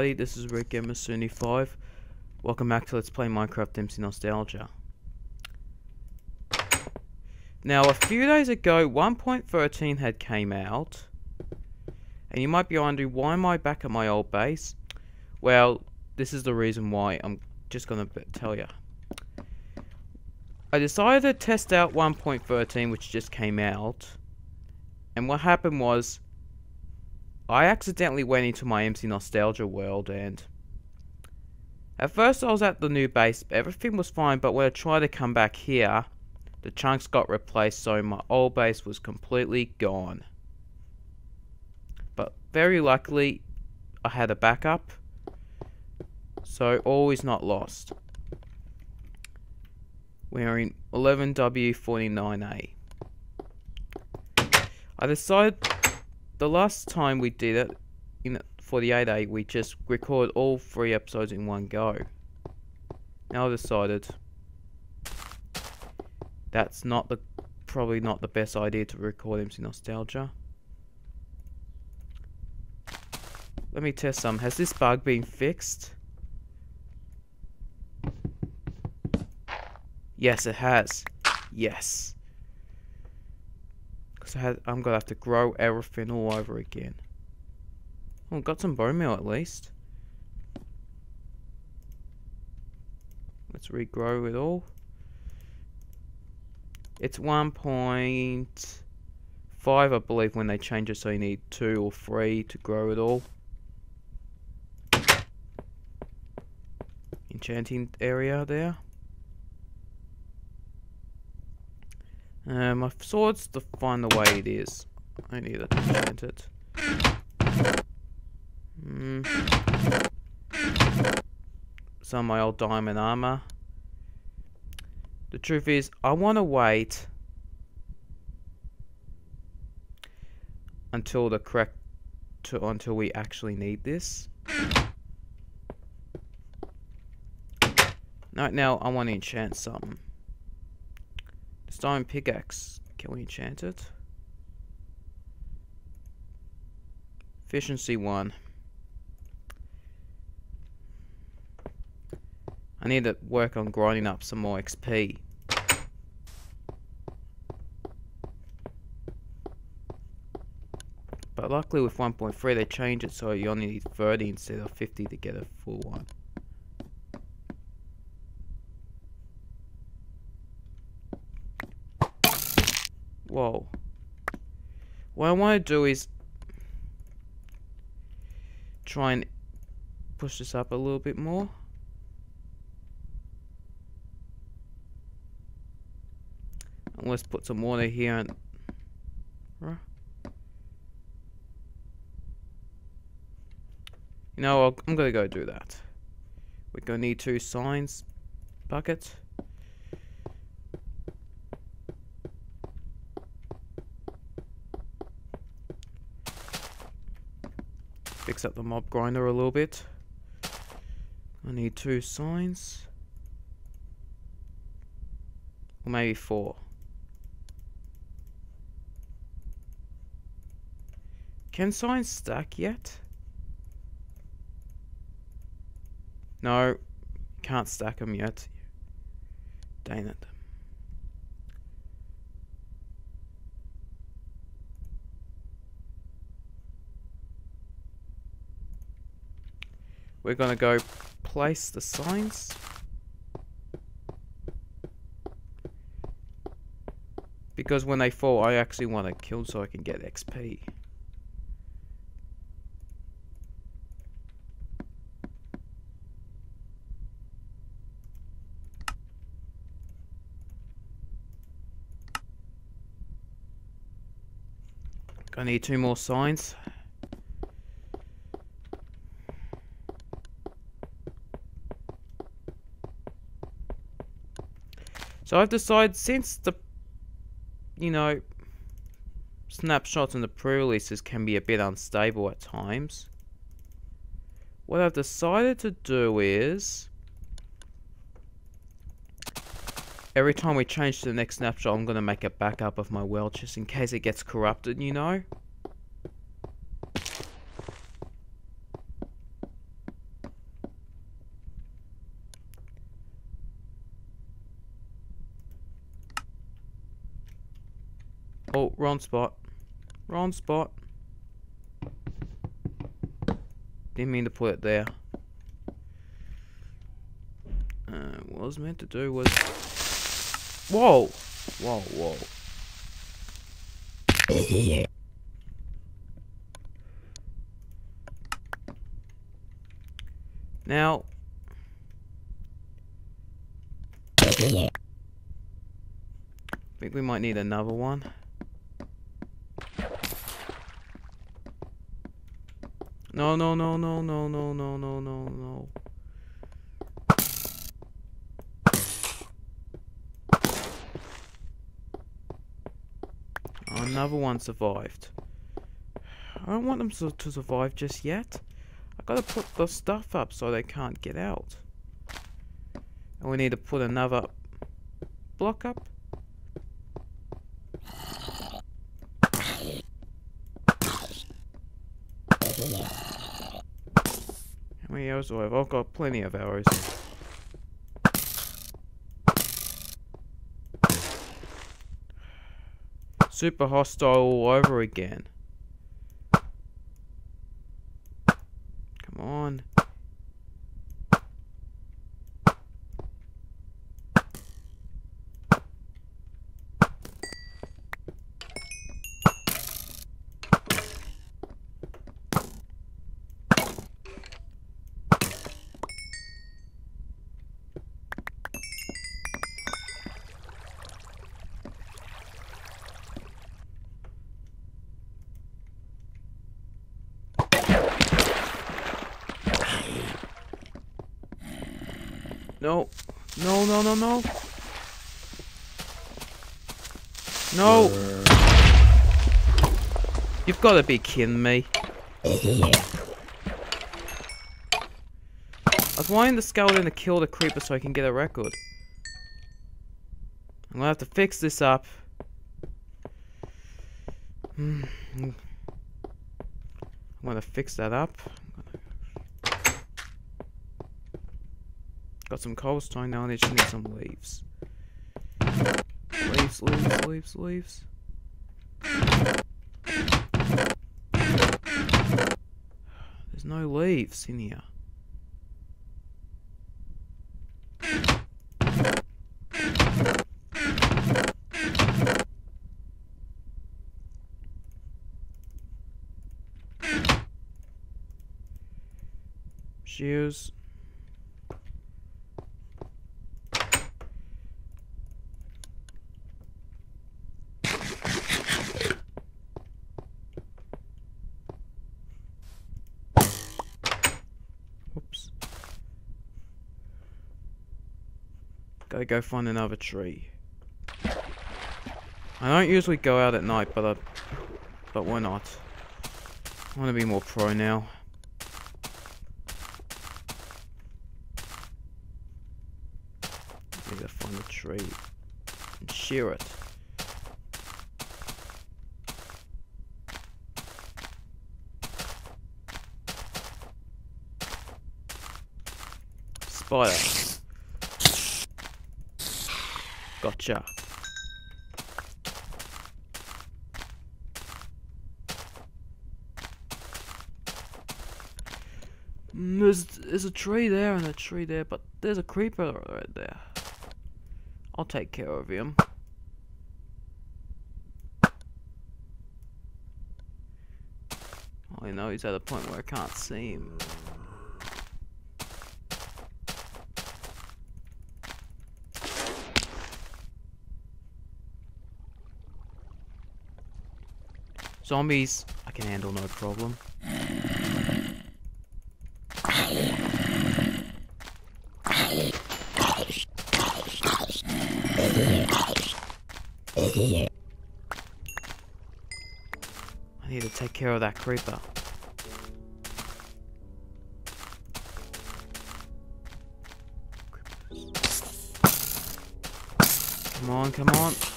everybody, this is Redgamer75. Welcome back to Let's Play Minecraft MC Nostalgia. Now, a few days ago, 1.13 had came out. And you might be wondering, why am I back at my old base? Well, this is the reason why. I'm just going to tell you. I decided to test out 1.13, which just came out. And what happened was, I accidentally went into my MC Nostalgia world and... At first I was at the new base, everything was fine, but when I tried to come back here, the chunks got replaced, so my old base was completely gone. But very luckily, I had a backup, so all is not lost. We're in 11W49A. I decided the last time we did it in the 48A, we just recorded all three episodes in one go. Now I decided that's not the probably not the best idea to record MC Nostalgia. Let me test some. Has this bug been fixed? Yes, it has. Yes. I'm going to have to grow everything all over again. Oh, got some bone meal at least. Let's regrow it all. It's 1.5 I believe when they change it so you need 2 or 3 to grow it all. Enchanting area there. Uh, my sword's the fine the way it is. I need to enchant it. Mm. Some of my old diamond armor. The truth is, I want to wait until the correct to until we actually need this. Right now, I want to enchant something. Stone pickaxe. Can we enchant it? Efficiency 1. I need to work on grinding up some more XP. But luckily with 1.3 they changed it so you only need 30 instead of 50 to get a full one. Whoa. What I want to do is try and push this up a little bit more. And let's put some water here and You know, I'm gonna go do that. We're gonna need two signs buckets. Fix up the mob grinder a little bit. I need two signs. Or maybe four. Can signs stack yet? No, can't stack them yet. Dang it. We're gonna go place the signs. Because when they fall, I actually want to kill so I can get XP. I need two more signs. So I've decided since the, you know, snapshots and the pre-releases can be a bit unstable at times, what I've decided to do is, every time we change to the next snapshot, I'm going to make a backup of my world just in case it gets corrupted, you know? Oh, wrong spot. Wrong spot. Didn't mean to put it there. Uh, what I was meant to do was... Whoa! Whoa, whoa. Now... I think we might need another one. No, no, no, no, no, no, no, no, no, no. Another one survived. I don't want them to, to survive just yet. I gotta put the stuff up so they can't get out. And we need to put another block up. Many arrows do I have? I've got plenty of hours. Super hostile all over again. Come on. No. No, no, no, no. You've got to be kidding me. I was wanting the skeleton to kill the creeper so I can get a record. I'm gonna have to fix this up. Hmm. I'm gonna fix that up. Got some cobblestone now and I just need some leaves. Leaves, leaves, leaves, leaves. There's no leaves in here. Shoes. Gotta go find another tree. I don't usually go out at night, but I, but why not? I want to be more pro now. I to find a tree and shear it. Spider. Gotcha. Mm, There's, there's a tree there and a tree there, but there's a creeper right there. I'll take care of him. I know he's at a point where I can't see him. Zombies, I can handle no problem. I need to take care of that creeper. Come on, come on.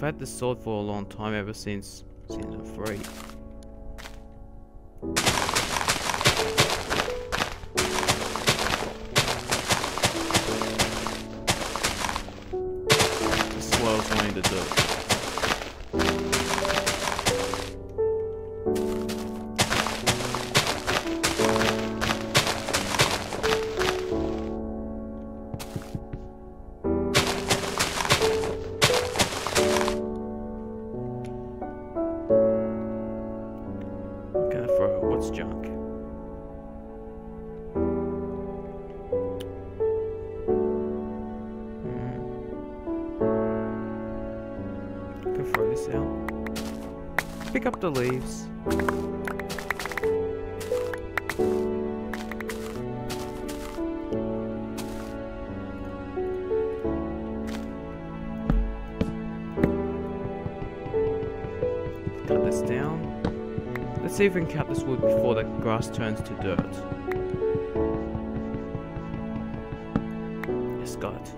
I've had this sword for a long time, ever since Season 3. for what's junk. Mm. Good for you, Sal. Pick up the leaves. Let's can cut this wood before the grass turns to dirt. Yes, got it.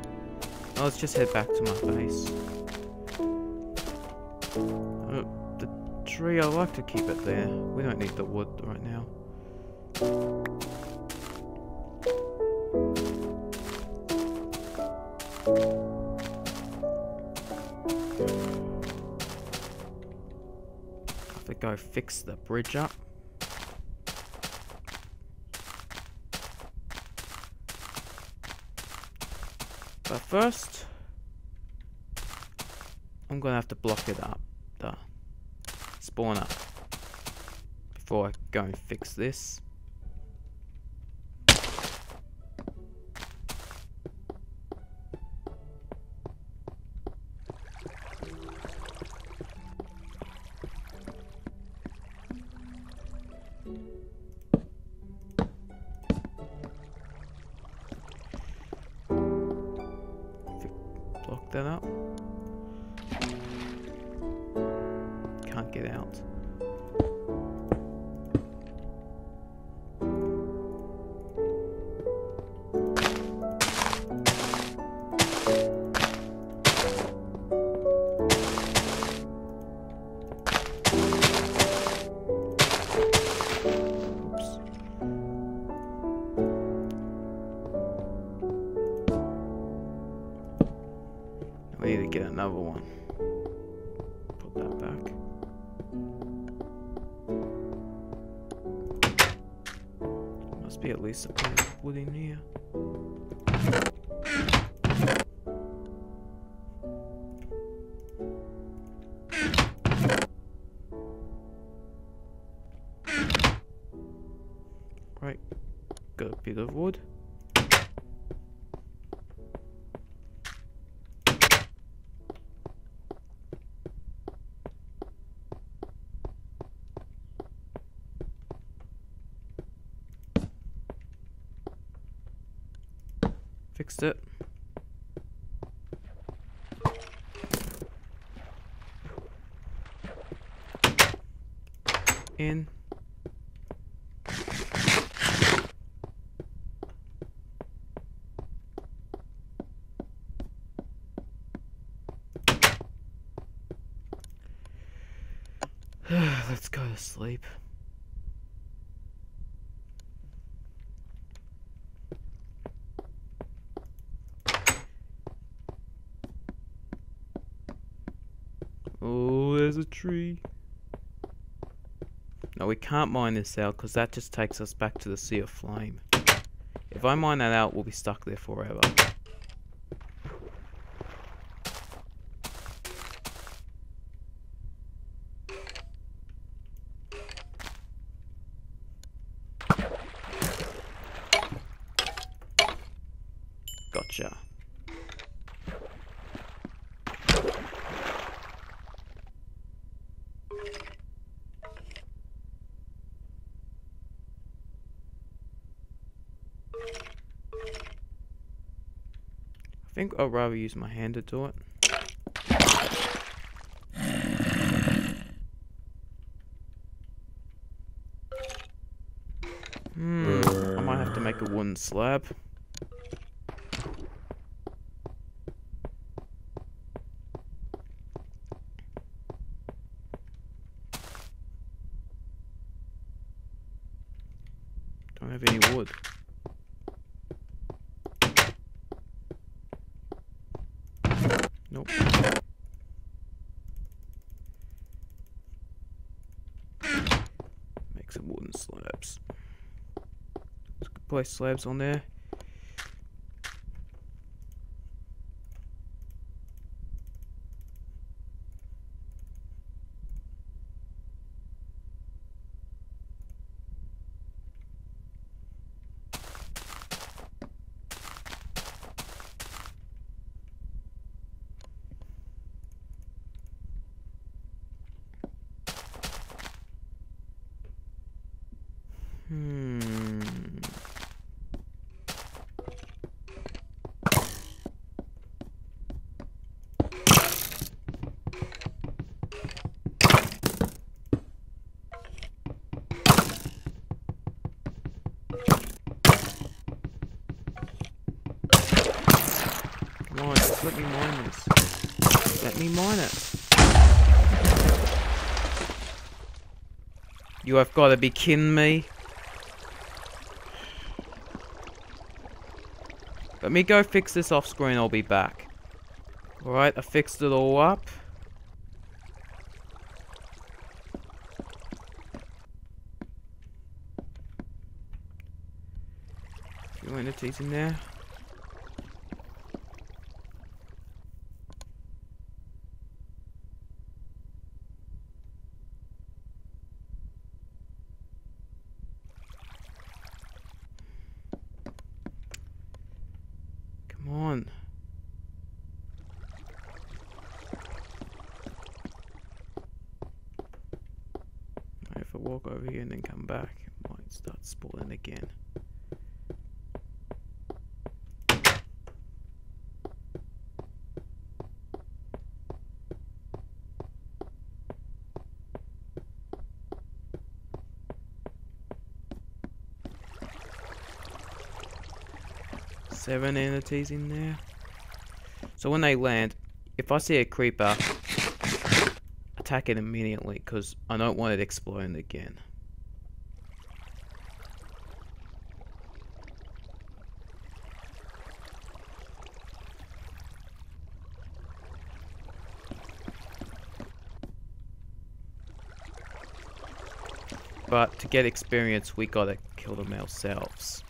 Now let's just head back to my base. Uh, the tree, I like to keep it there. We don't need the wood right now. Have to go fix the bridge up. But first, I'm gonna have to block it up, the spawner, before I go and fix this. Block We need to get another one. Put that back. Must be at least a bit of wood in here. In. Let's go to sleep. Oh, there's a tree. No, we can't mine this out because that just takes us back to the Sea of Flame. If I mine that out, we'll be stuck there forever. Gotcha. I think I'd rather use my hand to do it. Hmm, I might have to make a wooden slab. Don't have any wood. Nope. Make some wooden slabs. Let's place slabs on there. Mine it. You have got to be kidding me. Let me go fix this off screen, I'll be back. Alright, I fixed it all up. Few entities in there. Come on. If I walk over here and then come back, it might start spawning again. Seven entities in there. So when they land, if I see a creeper, attack it immediately because I don't want it exploding again. But to get experience, we gotta kill them ourselves.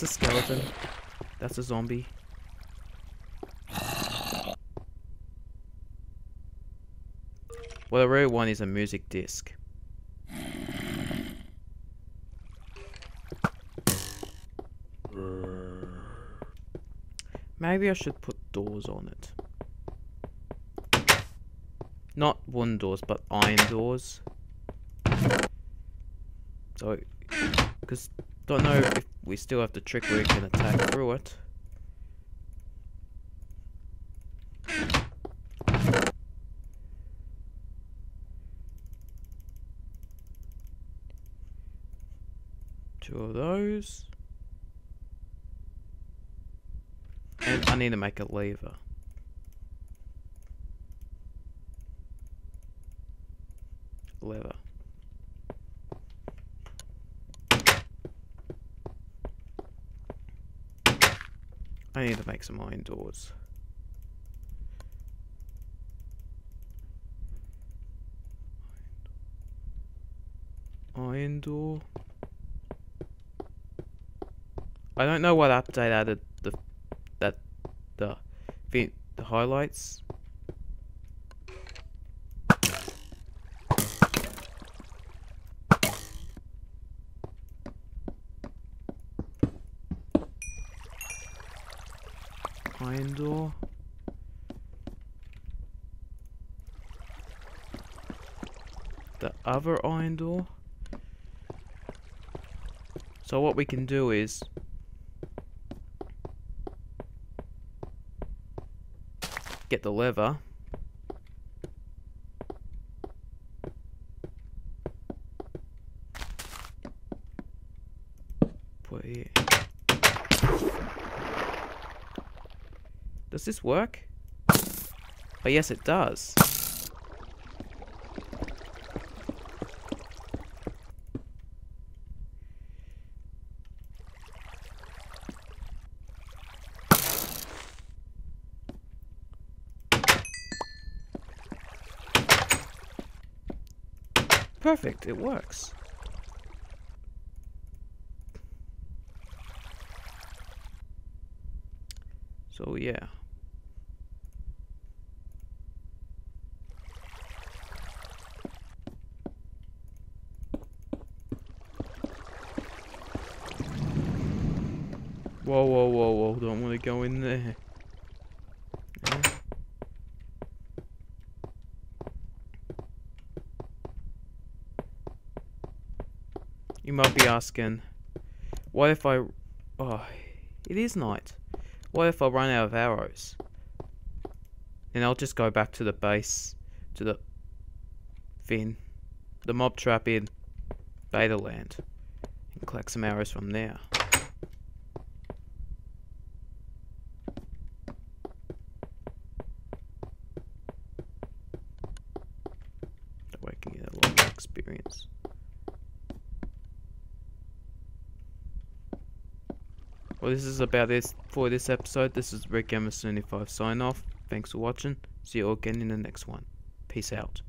That's a skeleton. That's a zombie. What I really want is a music disc. Maybe I should put doors on it. Not wooden doors, but iron doors. So, because don't know if we still have the trick where we can attack through it. Two of those. And I need to make a lever. Lever. I need to make some iron doors. Iron door. I don't know what update added the that the the, the highlights. Iron door. The other iron door. So what we can do is get the lever. Put it here. Does this work? Oh yes it does. Perfect, it works. So yeah. Whoa, whoa, whoa, whoa, don't want to go in there. Yeah. You might be asking, What if I... Oh, it is night. What if I run out of arrows? Then I'll just go back to the base, to the fin, the mob trap in Beta Land, and collect some arrows from there. That way I can get a lot more experience. Well, this is about it for this episode. This is Redgamer 75 sign off. Thanks for watching. See you all again in the next one. Peace out.